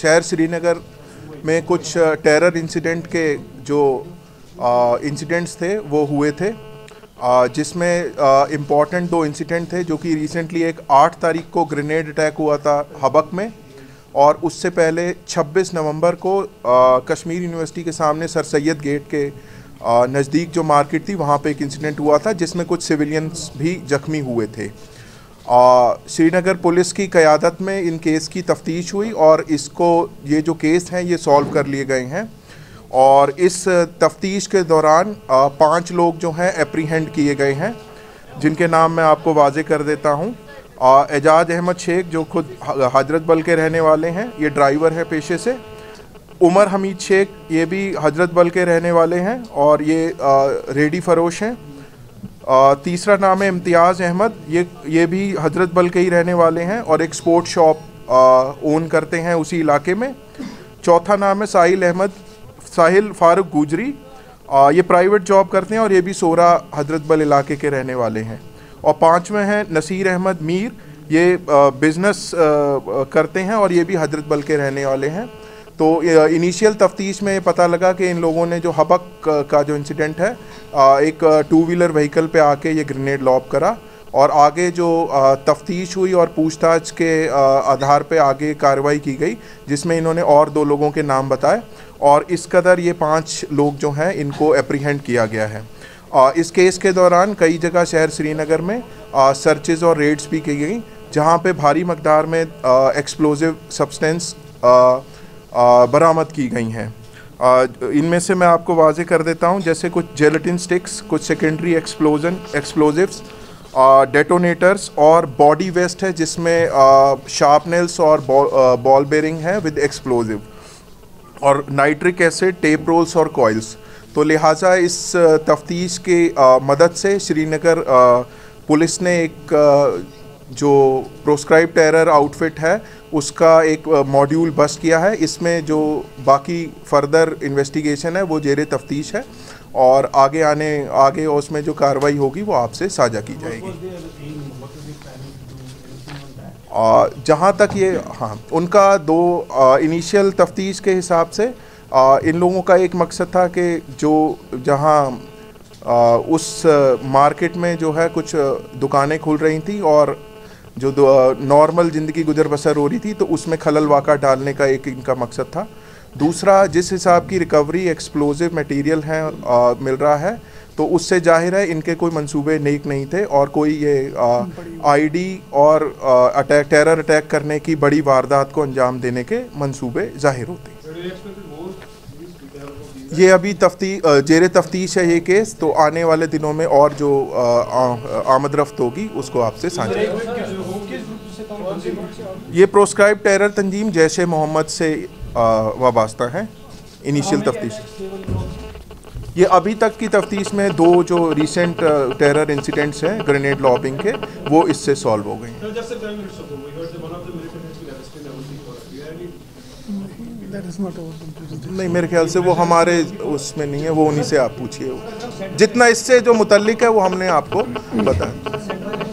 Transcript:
शहर श्रीनगर में कुछ टेरर इंसिडेंट के जो इंसिडेंट्स थे, वो हुए थे। जिसमें इंपॉर्टेंट दो इंसिडेंट थे, जो कि रिसेंटली एक आठ तारीख को ग्रेनेड अटैक हुआ था हबक में और उससे पहले 26 नवंबर को कश्मीर यूनिवर्सिटी के सामने सर सैद गेट के नज़दीक जो मार्केट थी, वहाँ पे एक इंसिडेंट हुआ था, जिसमें कुछ सिविलियंस भी जख्मी हुए थे। श्रीनगर पुलिस की क़्यादत में इन केस की तफ्तीश हुई और इसको, ये जो केस हैं, ये सॉल्व कर लिए गए हैं। और इस तफ्तीश के दौरान पाँच लोग जो हैं, एप्रीहेंड किए गए हैं, जिनके नाम मैं आपको वाजे कर देता हूँ। एजाज अहमद शेख, जो खुद हज़रत बल के रहने वाले हैं, ये ड्राइवर है पेशे से। उमर हमीद शेख, ये भी हज़रत बल के रहने वाले हैं और ये रेडी फरोश हैं। तीसरा नाम है इम्तियाज़ अहमद। ये ये भी हज़रत बल के ही रहने वाले हैं और एक स्पोर्ट शॉप ओन करते हैं उसी इलाके में। चौथा नाम है साहिल अहमद साहिल फारूक गुजरी। आ, ये प्राइवेट जॉब करते हैं और ये भी सोरा हज़रत बल इलाके के रहने वाले हैं। और पाँचवें हैं नसीर अहमद मीर। ये बिज़नेस करते हैं और ये भी हज़रत बल के रहने वाले हैं। तो इनिशियल तफ्तीश में पता लगा कि इन लोगों ने जो हबक का जो इंसिडेंट है एक टू व्हीलर व्हीकल पे आके ये ग्रेनेड लॉब करा और आगे जो तफ्तीश हुई और पूछताछ के आधार पे आगे कार्रवाई की गई, जिसमें इन्होंने और दो लोगों के नाम बताए और इस कदर ये पाँच लोग जो हैं, इनको अप्रीहेंड किया गया है। इस केस के दौरान कई जगह शहर श्रीनगर में सर्चेज और रेड्स भी की गई, जहाँ पे भारी मकदार में एक्सप्लोजिव सब्सटेंस बरामद की गई हैं। इनमें से मैं आपको वाजे कर देता हूँ, जैसे कुछ जेलेटिन स्टिक्स कुछ सेकेंडरी एक्सप्लोजन एक्सप्लोजिव्स डेटोनेटर्स और बॉडी वेस्ट है, जिसमें शार्पनेल्स और बॉल बेरिंग है विद एक्सप्लोजिव और नाइट्रिक एसिड टेप रोल्स और कॉइल्स तो लिहाजा इस तफ्तीश के मदद से श्रीनगर पुलिस ने एक जो प्रोस्क्राइब टेरर आउटफिट है उसका एक मॉड्यूल बस किया है। इसमें जो बाकी फर्दर इन्वेस्टिगेशन है वो जेर तफ्तीश है और आगे आने आगे उसमें जो कार्रवाई होगी वो आपसे साझा की जाएगी। जहाँ तक ये हाँ उनका दो इनिशियल तफ्तीश के हिसाब से आ, इन लोगों का एक मकसद था कि जो जहाँ उस मार्केट में जो है कुछ दुकानें खुल रही थी और जो नॉर्मल ज़िंदगी गुजर बसर हो रही थी तो उसमें खलल वाक़ा डालने का एक इनका मकसद था। दूसरा जिस हिसाब की रिकवरी एक्सप्लोजिव मटेरियल है आ, मिल रहा है तो उससे ज़ाहिर है इनके कोई मंसूबे नेक नहीं थे और कोई ये आईडी और अटैक टेरर अटैक करने की बड़ी वारदात को अंजाम देने के मंसूबे ज़ाहिर होते ये अभी तफ्ती जेर तफ्तीश है ये केस तो आने वाले दिनों में और जो आमद रफ्त होगी उसको आपसे साझा ये प्रोस्क्राइब टेरर तंजीम जैश मोहम्मद से वाबस्ता है। इनिशियल तफ्तीश। ये अभी तक की तफ्तीश में दो जो रिसेंट टेरर इंसिडेंट्स हैं ग्रेनेड लॉबिंग के वो इससे सॉल्व हो गए नहीं मेरे ख्याल से वो हमारे उसमें नहीं है वो उन्हीं से आप पूछिए। जितना इससे जो मुतलिक है वो हमने आपको बताया।